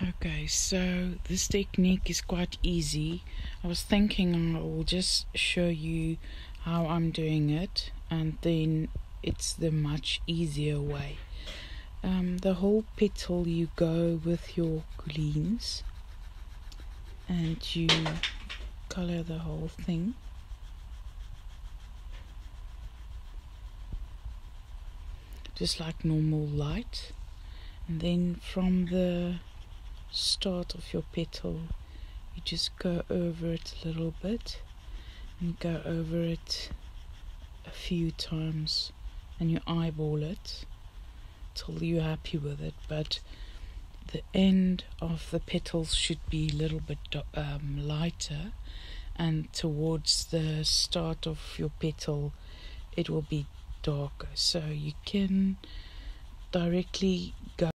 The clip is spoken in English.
Okay, so this technique is quite easy. I was thinking I will just show you how I'm doing it, and then it's the much easier way. Um, the whole petal you go with your greens and you color the whole thing. Just like normal light, and then from the start of your petal, you just go over it a little bit and go over it a few times and you eyeball it till you're happy with it. But the end of the petals should be a little bit um, lighter, and towards the start of your petal, it will be darker. So you can directly go.